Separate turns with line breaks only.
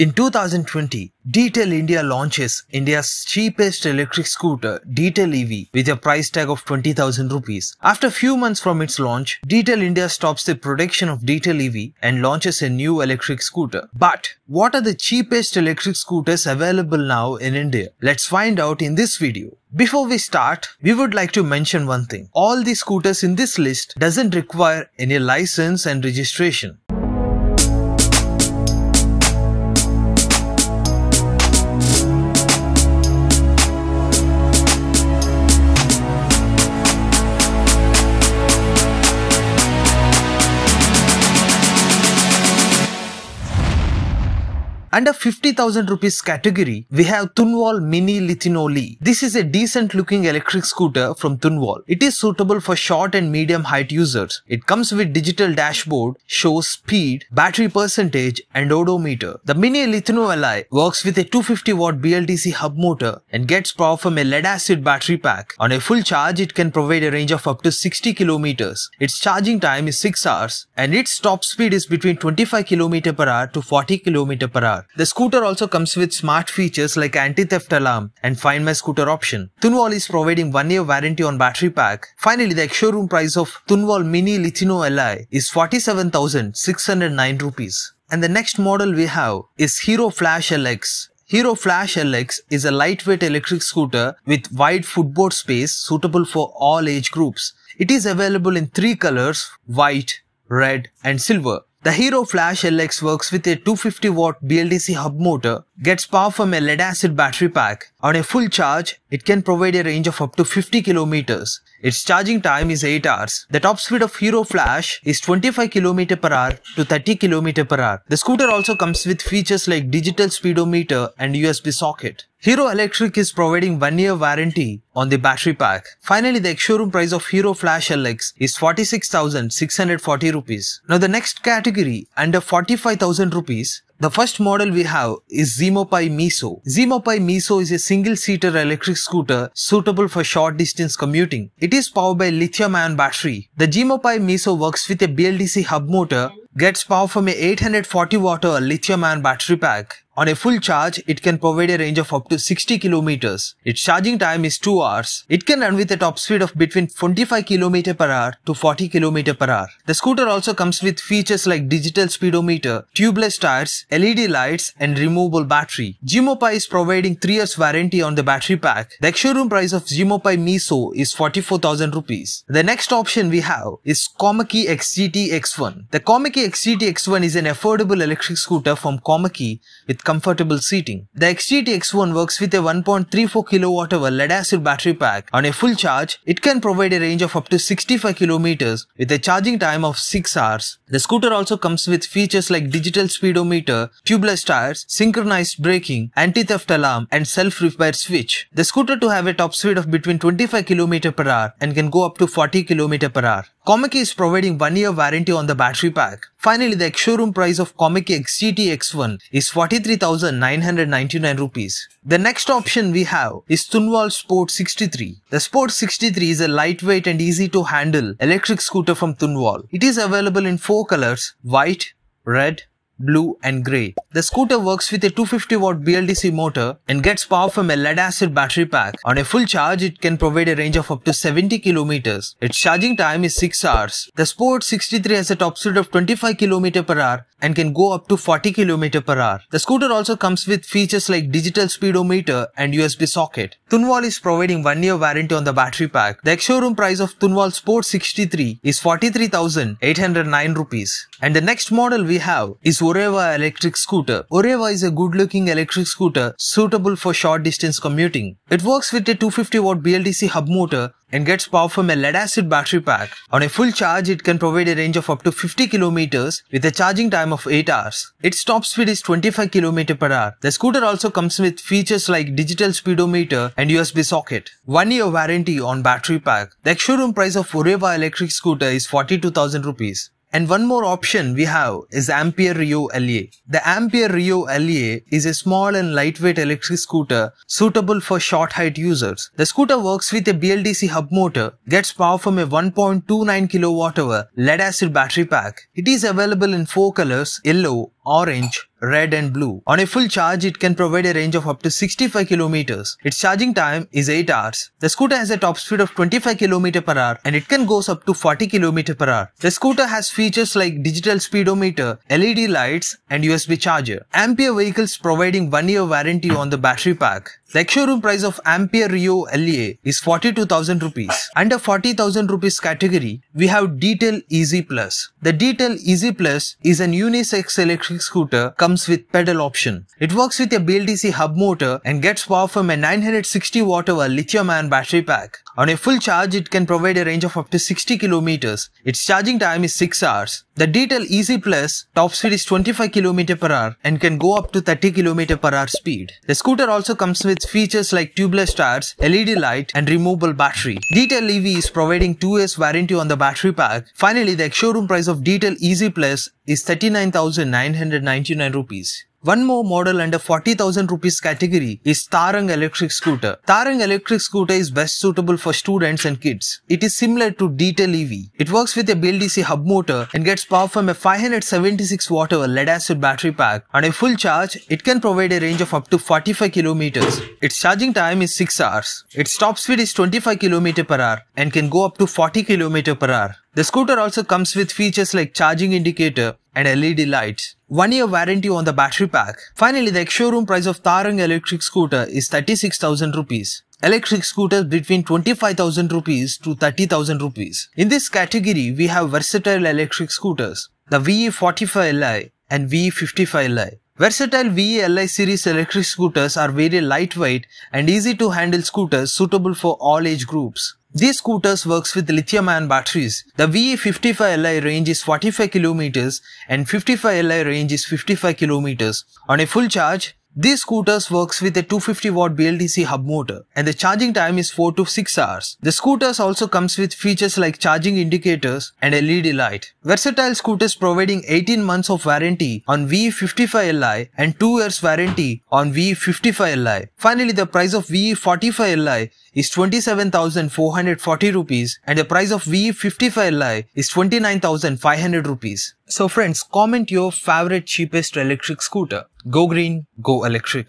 In 2020, Detel India launches India's cheapest electric scooter, Detel EV, with a price tag of 20,000 rupees. After few months from its launch, Detel India stops the production of Detel EV and launches a new electric scooter. But what are the cheapest electric scooters available now in India? Let's find out in this video. Before we start, we would like to mention one thing. All the scooters in this list doesn't require any license and registration. Under 50,000 rupees category, we have Tunwal Mini Lithino Li. This is a decent looking electric scooter from Tunwal. It is suitable for short and medium height users. It comes with digital dashboard, shows speed, battery percentage and odometer. The Mini Lithino Li works with a 250 watt BLDC hub motor and gets power from a lead acid battery pack. On a full charge, it can provide a range of up to 60 kilometers. Its charging time is 6 hours and its top speed is between 25 km per hour to 40 km per hour. The scooter also comes with smart features like anti-theft alarm and find my scooter option. Tunwal is providing one year warranty on battery pack. Finally, the ex-showroom price of Tunwal Mini Lithino Li is 47,609 rupees. And the next model we have is Hero Flash LX. Hero Flash LX is a lightweight electric scooter with wide footboard space suitable for all age groups. It is available in three colors, white, red and silver. The Hero Flash LX works with a 250 watt BLDC hub motor, gets power from a lead acid battery pack. On a full charge, it can provide a range of up to 50 kilometers. Its charging time is 8 hours. The top speed of Hero Flash is 25 km per hour to 30 km per hour. The scooter also comes with features like digital speedometer and USB socket. Hero Electric is providing one year warranty on the battery pack. Finally, the ex-showroom price of Hero Flash LX is 46,640 rupees. Now the next category under 45,000 rupees the first model we have is Gemopai Meso. Gemopai Meso is a single-seater electric scooter suitable for short distance commuting. It is powered by lithium-ion battery. The Gemopai Meso works with a BLDC hub motor, gets power from a 840 watt lithium-ion battery pack. On a full charge, it can provide a range of up to 60 kilometers. Its charging time is 2 hours. It can run with a top speed of between 25 km per hour to 40 km per hour. The scooter also comes with features like digital speedometer, tubeless tires, LED lights and removable battery. Gemopai is providing 3 years warranty on the battery pack. The ex-showroom price of Gemopai Meso is 44,000 rupees. The next option we have is Komaki XGT X1. The Komaki XGT X1 is an affordable electric scooter from Komaki with comfortable seating. The XGT X1 works with a 1.34 kWh lead acid battery pack. On a full charge, it can provide a range of up to 65 km with a charging time of 6 hours. The scooter also comes with features like digital speedometer, tubeless tires, synchronized braking, anti-theft alarm and self-repair switch. The scooter to have a top speed of between 25 km per hour and can go up to 40 km per hour. Komaki is providing 1 year warranty on the battery pack. Finally, the ex-showroom price of Komaki XGT X1 is 43,999 rupees. The next option we have is Tunwal Sport 63. The Sport 63 is a lightweight and easy to handle electric scooter from Tunwal. It is available in four colors, white, red, blue and grey. The scooter works with a 250 watt BLDC motor and gets power from a lead acid battery pack. On a full charge, it can provide a range of up to 70 kilometers. Its charging time is 6 hours. The Sport 63 has a top speed of 25 km per hour and can go up to 40 km per hour. The scooter also comes with features like digital speedometer and USB socket. Tunwal is providing 1 year warranty on the battery pack. The ex-showroom price of Tunwal Sport 63 is 43,809 rupees. And the next model we have is Oreva electric scooter. Oreva is a good looking electric scooter suitable for short distance commuting. It works with a 250 watt BLDC hub motor and gets power from a lead acid battery pack. On a full charge, it can provide a range of up to 50 kilometers with a charging time of 8 hours. Its top speed is 25 km per hour. The scooter also comes with features like digital speedometer and USB socket. 1 year warranty on battery pack. The ex-showroom price of Oreva electric scooter is 42,000 rupees. And one more option we have is Ampere Reo LA. The Ampere Reo LA is a small and lightweight electric scooter suitable for short height users. The scooter works with a BLDC hub motor, gets power from a 1.29 kWh lead acid battery pack. It is available in four colors, yellow, orange, red and blue. On a full charge, it can provide a range of up to 65 kilometers. Its charging time is 8 hours. The scooter has a top speed of 25 km per hour and it can go up to 40 km per hour. The scooter has features like digital speedometer, LED lights and USB charger. Ampere vehicles providing 1 year warranty on the battery pack. The ex-showroom price of Ampere Reo LA is 42,000 rupees. Under 40,000 rupees category, we have Detel Easy Plus. The Detel Easy Plus is an unisex electric scooter comes with pedal option. It works with a BLDC hub motor and gets power from a 960 watt hour lithium-ion battery pack. On a full charge, it can provide a range of up to 60 kilometers. Its charging time is 6 hours. The Detel Easy Plus top speed is 25 km per hour and can go up to 30 km per hour speed. The scooter also comes with features like tubeless tires, LED light and removable battery. Detel EV is providing 2 years warranty on the battery pack. Finally, the showroom price of Detel Easy Plus is 39,999 rupees. One more model under 40,000 rupees category is Tarang electric scooter. Tarang electric scooter is best suitable for students and kids. It is similar to Detel EV. It works with a BLDC hub motor and gets power from a 576 watt hour lead acid battery pack. On a full charge, it can provide a range of up to 45 kilometers. Its charging time is 6 hours. Its top speed is 25 km per hour and can go up to 40 km per hour. The scooter also comes with features like charging indicator and LED lights. One year warranty on the battery pack. Finally, the ex-showroom price of Tarang electric scooter is 36,000 rupees. Electric scooters between 25,000 rupees to 30,000 rupees. In this category, we have versatile electric scooters, the VE45Li and VE55Li. Versatile VE-Li series electric scooters are very lightweight and easy to handle scooters suitable for all age groups. These scooters works with lithium-ion batteries. The VE55Li range is 45 km and 55Li range is 55 km. On a full charge, these scooters works with a 250 watt BLDC hub motor and the charging time is 4 to 6 hours. The scooters also comes with features like charging indicators and LED light. Versatile scooters providing 18 months of warranty on VE55Li and 2 years warranty on VE55Li. Finally, the price of VE45Li is 27,440 rupees and the price of VE55Li is 29,500 rupees. So friends, comment your favorite cheapest electric scooter. Go green, go electric.